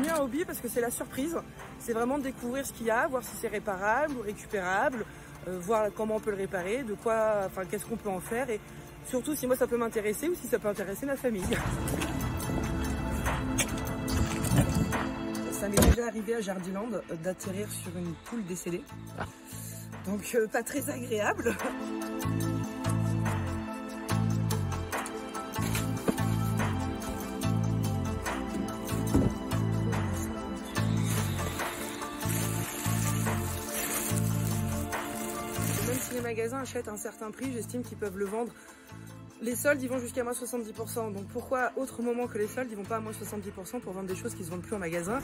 bien un hobby parce que c'est la surprise. C'est vraiment de découvrir ce qu'il y a, voir si c'est réparable ou récupérable, euh, voir comment on peut le réparer, de quoi, enfin qu'est-ce qu'on peut en faire et surtout si moi ça peut m'intéresser ou si ça peut intéresser ma famille. Ça m'est déjà arrivé à Jardiland euh, d'atterrir sur une poule décédée. Donc euh, pas très agréable. Si les magasins achètent un certain prix, j'estime qu'ils peuvent le vendre. Les soldes, ils vont jusqu'à moins 70%. Donc pourquoi, autre moment que les soldes, ils vont pas à moins 70% pour vendre des choses qui se vendent plus en magasin?